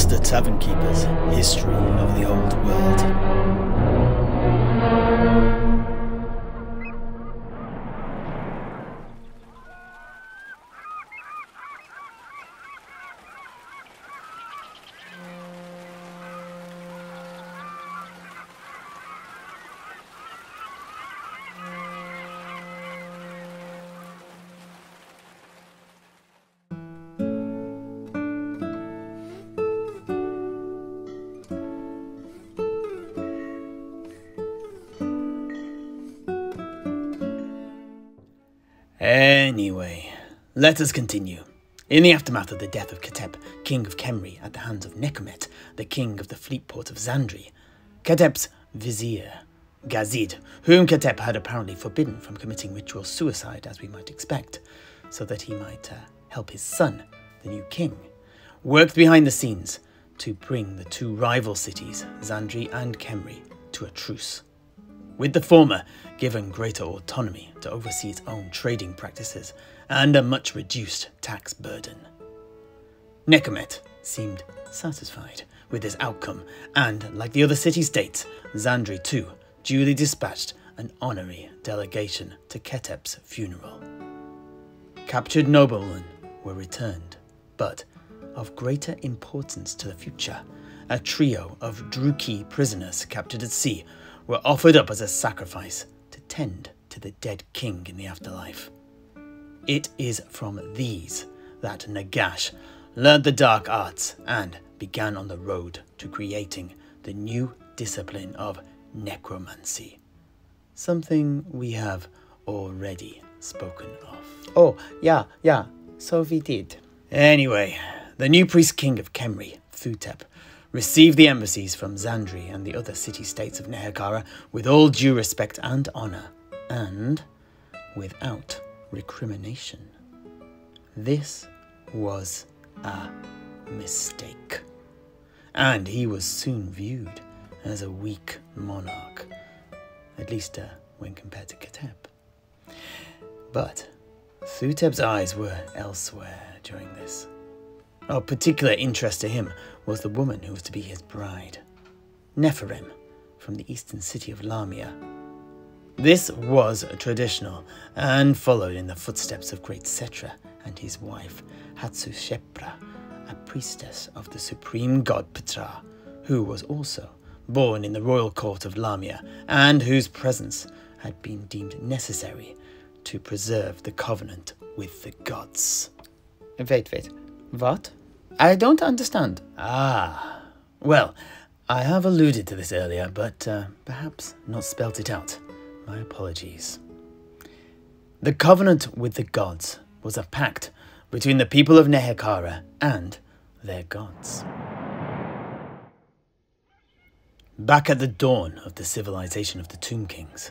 Master Tavern Keeper's History of the Old World. Anyway, let us continue. In the aftermath of the death of Khetep, king of Khemri, at the hands of Nekumet, the king of the fleet port of Zandri, Khetep's vizier, Gazid, whom Khetep had apparently forbidden from committing ritual suicide, as we might expect, so that he might uh, help his son, the new king, worked behind the scenes to bring the two rival cities, Zandri and Khemri, to a truce with the former given greater autonomy to oversee its own trading practices and a much reduced tax burden. Nekumet seemed satisfied with this outcome, and like the other city states, Zandri too duly dispatched an honorary delegation to Khetep's funeral. Captured noblemen were returned, but of greater importance to the future, a trio of Druchii prisoners captured at sea were offered up as a sacrifice to tend to the dead king in the afterlife. It is from these that Nagash learned the dark arts and began on the road to creating the new discipline of necromancy. Something we have already spoken of. Oh, yeah, yeah, so we did. Anyway, the new priest king of Khemri, Thutep, received the embassies from Zandri and the other city states of Nehekhara with all due respect and honour, and without recrimination. This was a mistake, and he was soon viewed as a weak monarch, at least uh, when compared to Khetep. But Thutep's eyes were elsewhere during this. Of particular interest to him was the woman who was to be his bride, Nephirim, from the eastern city of Lahmia. This was traditional and followed in the footsteps of great Settra and his wife, Hatsushepra, a priestess of the supreme god Ptra, who was also born in the royal court of Lahmia and whose presence had been deemed necessary to preserve the covenant with the gods. Wait, wait. What? I don't understand. Ah, well, I have alluded to this earlier, but uh, perhaps not spelt it out. My apologies. The covenant with the gods was a pact between the people of Nehekhara and their gods. Back at the dawn of the civilization of the Tomb Kings,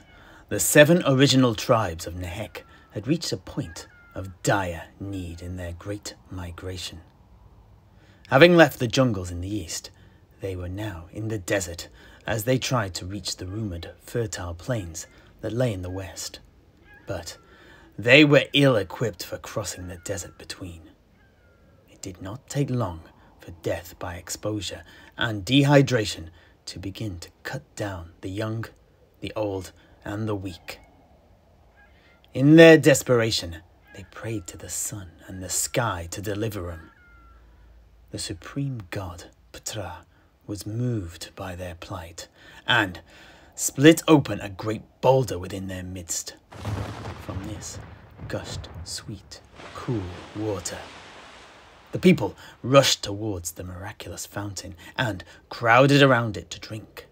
the seven original tribes of Nehek had reached a point of dire need in their great migration. Having left the jungles in the east, they were now in the desert as they tried to reach the rumoured fertile plains that lay in the west. But they were ill equipped for crossing the desert between. It did not take long for death by exposure and dehydration to begin to cut down the young, the old, and the weak. In their desperation, they prayed to the sun and the sky to deliver them. The supreme god, Ptra, was moved by their plight and split open a great boulder within their midst. From this gushed sweet, cool water. The people rushed towards the miraculous fountain and crowded around it to drink,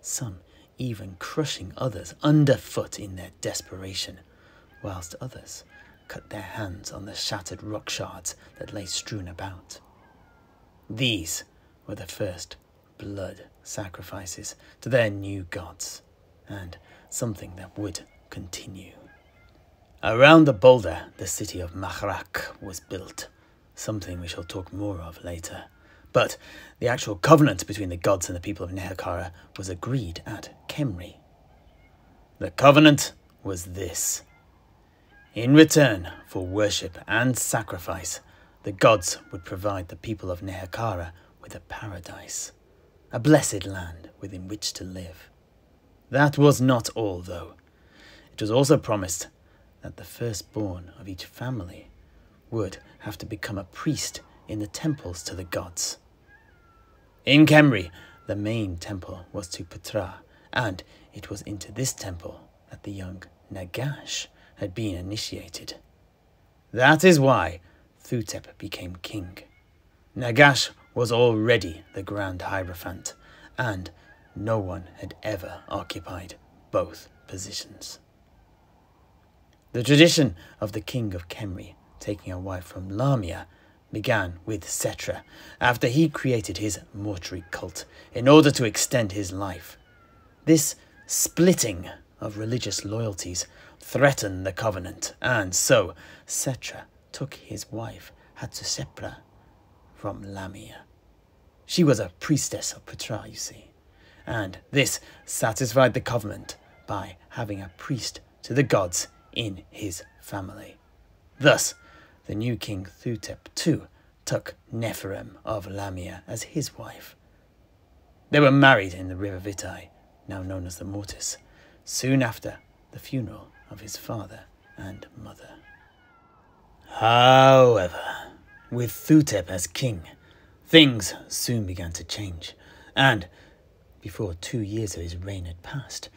some even crushing others underfoot in their desperation, whilst others cut their hands on the shattered rock shards that lay strewn about. These were the first blood sacrifices to their new gods, and something that would continue. Around the boulder, the city of Mahrak was built, something we shall talk more of later. But the actual covenant between the gods and the people of Nehekhara was agreed at Khemri. The covenant was this. In return for worship and sacrifice, the gods would provide the people of Nehekhara with a paradise, a blessed land within which to live. That was not all, though. It was also promised that the firstborn of each family would have to become a priest in the temples to the gods. In Khemri, the main temple was to Ptra, and it was into this temple that the young Nagash had been initiated. That is why Thutep became king. Nagash was already the Grand Hierophant, and no one had ever occupied both positions. The tradition of the king of Khemri taking a wife from Lahmia began with Settra after he created his mortuary cult in order to extend his life. This splitting of religious loyalties threatened the covenant, and so Settra took his wife Hattusepra from Lahmia. She was a priestess of Ptah, you see, and this satisfied the covenant by having a priest to the gods in his family. Thus, the new king Thutep too took Nephirim of Lahmia as his wife. They were married in the river Vitae, now known as the Mortis, soon after the funeral of his father and mother. However, with Thutep as king, things soon began to change, and before two years of his reign had passed,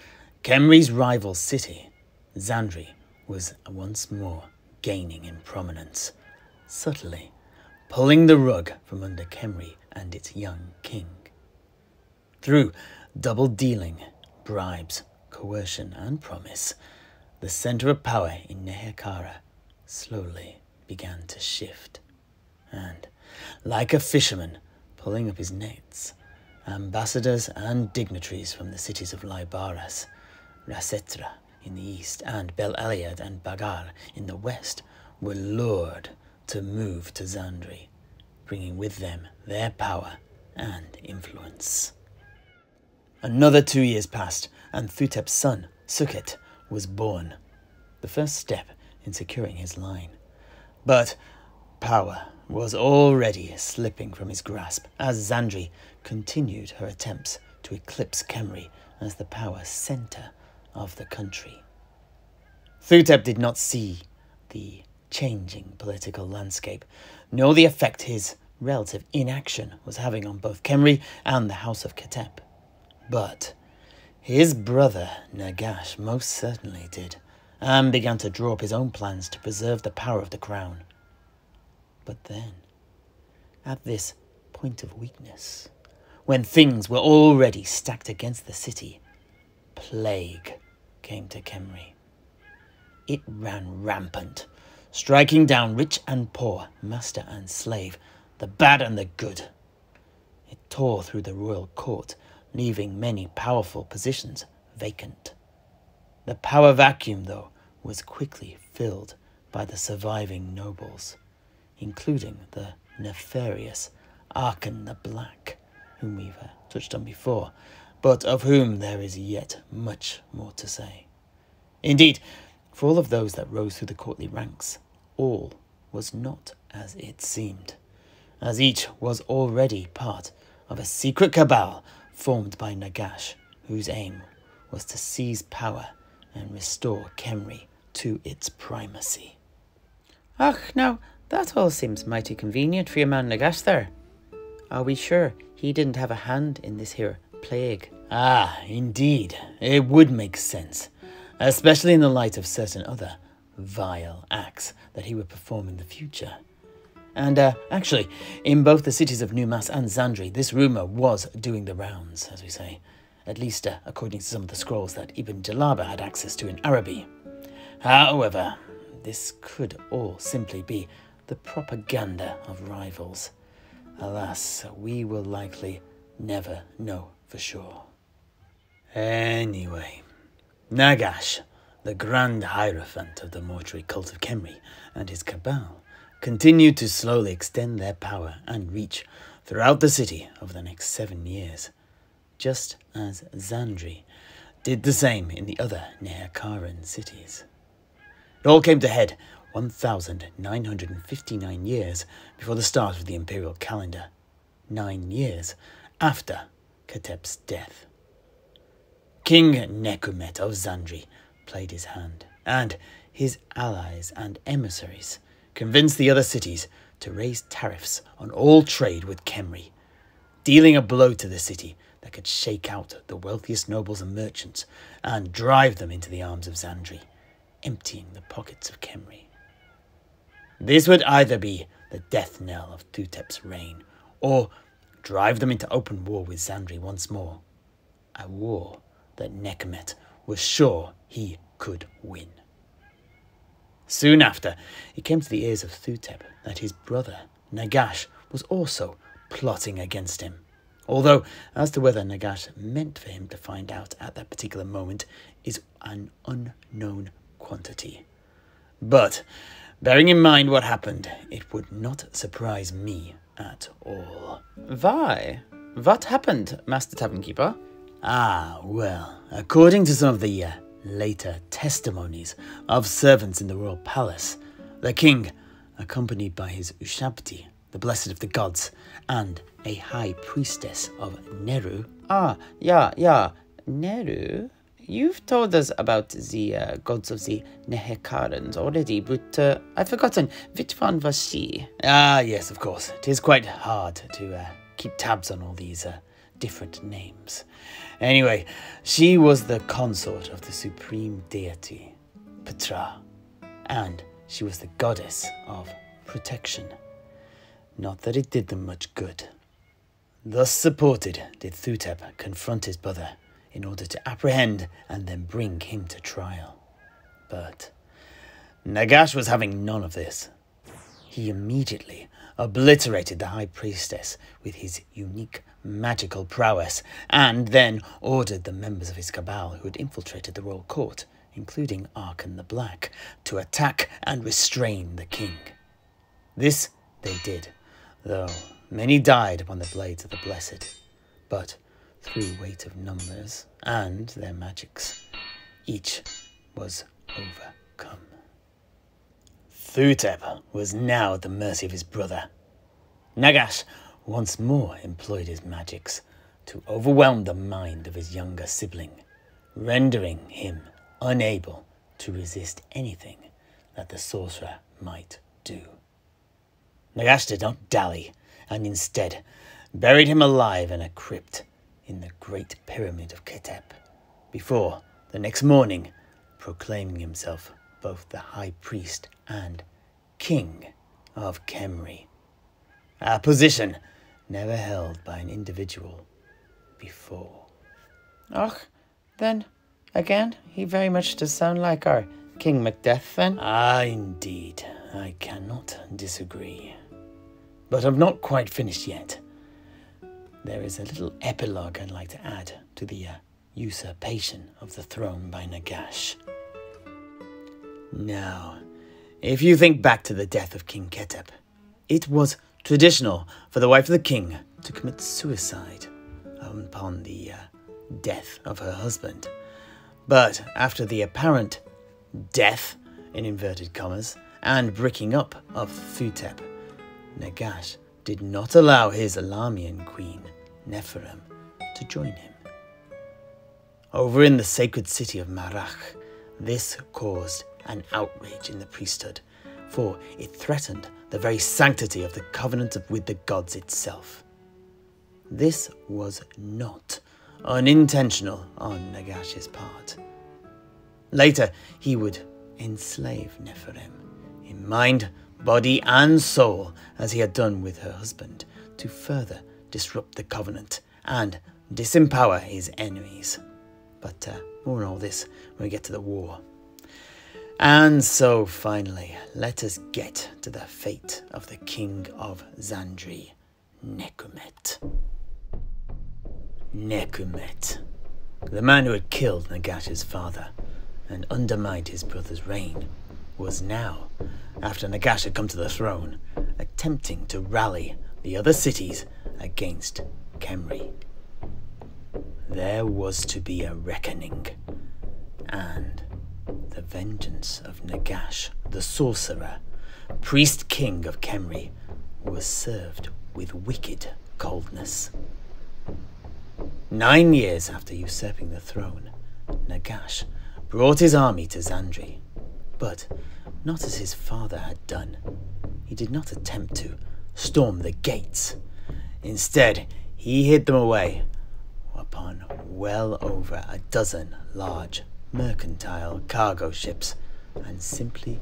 Khemri's rival city, Zandri, was once more gaining in prominence, subtly pulling the rug from under Khemri and its young king. Through double dealing, bribes, coercion, and promise, the center of power in Nehekhara slowly began to shift. And, like a fisherman pulling up his nets, ambassadors and dignitaries from the cities of Lybaras, Rasetra in the east, and Bel Aliad and Bhagar in the west were lured to move to Zandri, bringing with them their power and influence. Another two years passed, and Thutep's son, Sukhet, was born, the first step in securing his line. But power was already slipping from his grasp as Zandri continued her attempts to eclipse Khemri as the power center of the country. Thutep did not see the changing political landscape, nor the effect his relative inaction was having on both Khemri and the House of Khetep. But his brother Nagash most certainly did, and began to draw up his own plans to preserve the power of the crown. But then, at this point of weakness, when things were already stacked against the city, plague came to Khemri. It ran rampant, striking down rich and poor, master and slave, the bad and the good. It tore through the royal court, leaving many powerful positions vacant. The power vacuum, though, was quickly filled by the surviving nobles, including the nefarious Arkhan the Black, whom we've uh, touched on before, but of whom there is yet much more to say. Indeed, for all of those that rose through the courtly ranks, all was not as it seemed, as each was already part of a secret cabal formed by Nagash, whose aim was to seize power and restore Khemri to its primacy. Ach, now, that all seems mighty convenient for your man Nagash there. Are we sure he didn't have a hand in this here plague? Ah, indeed, it would make sense, especially in the light of certain other vile acts that he would perform in the future. And uh, actually, in both the cities of Numas and Zandri, this rumour was doing the rounds, as we say, at least uh, according to some of the scrolls that Ibn Jellaba had access to in Araby. However, this could all simply be the propaganda of rivals. Alas, we will likely never know for sure. Anyway, Nagash, the grand hierophant of the mortuary cult of Khemri, and his cabal continued to slowly extend their power and reach throughout the city over the next seven years, just as Zandri did the same in the other Nehekharan cities. It all came to head 1,959 years before the start of the imperial calendar, nine years after Khetep's death. King Nekumet of Zandri played his hand, and his allies and emissaries convinced the other cities to raise tariffs on all trade with Khemri, dealing a blow to the city that could shake out the wealthiest nobles and merchants and drive them into the arms of Zandri, emptying the pockets of Khemri. This would either be the death knell of Thutep's reign, or drive them into open war with Zandri once more. A war that Nekumet was sure he could win. Soon after, it came to the ears of Thutep that his brother, Nagash, was also plotting against him. Although, as to whether Nagash meant for him to find out at that particular moment is an unknown quantity. But, bearing in mind what happened, it would not surprise me at all. Why? What happened, Master Tavern Keeper? Ah, well, according to some of the uh, later testimonies of servants in the royal palace, the king, accompanied by his Ushabti, the blessed of the gods, and a high priestess of Neru. Ah, yeah, yeah. Neru? You've told us about the uh, gods of the Nehekharans already, but uh, I've forgotten which one was she. Ah, yes, of course. It is quite hard to uh, keep tabs on all these uh, different names. Anyway, she was the consort of the supreme deity, Ptra, and she was the goddess of protection. Not that it did them much good. Thus supported did Thutep confront his brother in order to apprehend and then bring him to trial. But Nagash was having none of this. He immediately obliterated the High Priestess with his unique magical prowess, and then ordered the members of his cabal who had infiltrated the royal court, including Arkhan the Black, to attack and restrain the king. This they did, though many died upon the blades of the Blessed. But through weight of numbers and their magics, each was overcome. Thutep was now at the mercy of his brother. Nagash once more employed his magics to overwhelm the mind of his younger sibling, rendering him unable to resist anything that the sorcerer might do. Nagash did not dally, and instead buried him alive in a crypt in the Great Pyramid of Khetep, before, the next morning, proclaiming himself both the High Priest and King of Khemri. A position never held by an individual before. Och, then, again, he very much does sound like our King Macbeth, then? Ah, indeed. I cannot disagree. But I'm not quite finished yet there is a little epilogue I'd like to add to the uh, usurpation of the throne by Nagash. Now, if you think back to the death of King Khetep, it was traditional for the wife of the king to commit suicide upon the uh, death of her husband. But after the apparent death, in inverted commas, and breaking up of Thutep, Nagash did not allow his Elamian queen, Nephirim, to join him. Over in the sacred city of Mahrak, this caused an outrage in the priesthood, for it threatened the very sanctity of the covenant with the gods itself. This was not unintentional on Nagash's part. Later, he would enslave Nephirim in mind, body, and soul, as he had done with her husband, to further disrupt the covenant and disempower his enemies. But uh, more on all this when we get to the war. And so finally, let us get to the fate of the king of Zandri, Nekumet. Nekumet, the man who had killed Nagash's father and undermined his brother's reign, was now, after Nagash had come to the throne, attempting to rally the other cities against Khemri. There was to be a reckoning, and the vengeance of Nagash, the sorcerer, priest king of Khemri, was served with wicked coldness. Nine years after usurping the throne, Nagash brought his army to Zandri, but not as his father had done. He did not attempt to storm the gates. Instead, he hid them away upon well over a dozen large mercantile cargo ships and simply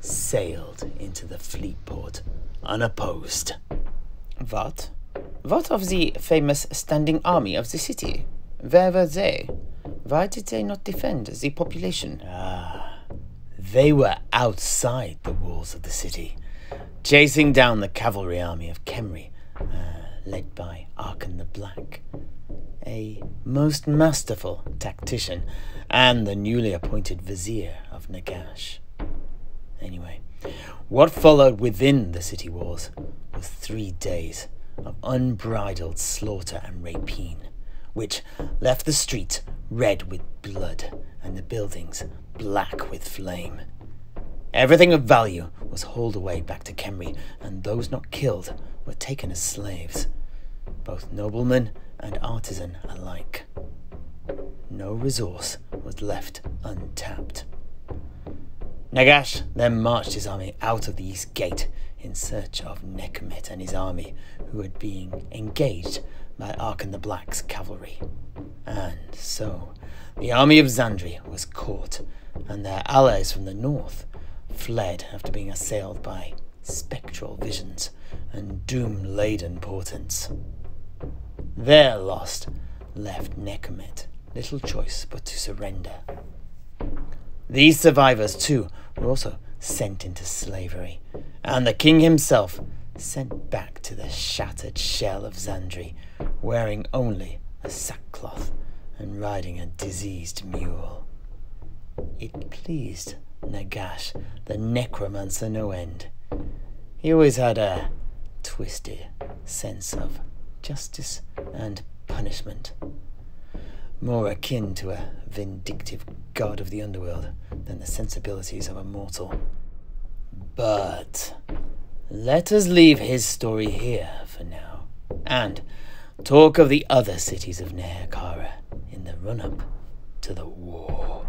sailed into the fleet port unopposed. What? What of the famous standing army of the city? Where were they? Why did they not defend the population? Ah, they were outside the walls of the city, chasing down the cavalry army of Khemri, uh, led by Arkhan the Black, a most masterful tactician and the newly appointed vizier of Nagash. Anyway, what followed within the city walls was three days of unbridled slaughter and rapine, which left the streets red with blood and the buildings black with flame. Everything of value was hauled away back to Khemri, and those not killed were taken as slaves, both nobleman and artisan alike. No resource was left untapped. Nagash then marched his army out of the east gate in search of Nekumet and his army, who had been engaged by Arkhan the Black's cavalry. And so, the army of Zandri was caught, and their allies from the north fled after being assailed by spectral visions and doom laden portents. Their loss left Nekumet little choice but to surrender. These survivors, too, were also sent into slavery, and the king himself sent back to the shattered shell of Zandri, wearing only a sackcloth and riding a diseased mule. It pleased Nagash, the necromancer, no end. He always had a twisted sense of justice and punishment more akin to a vindictive god of the underworld than the sensibilities of a mortal. But let us leave his story here for now, and talk of the other cities of Nehekhara in the run-up to the war.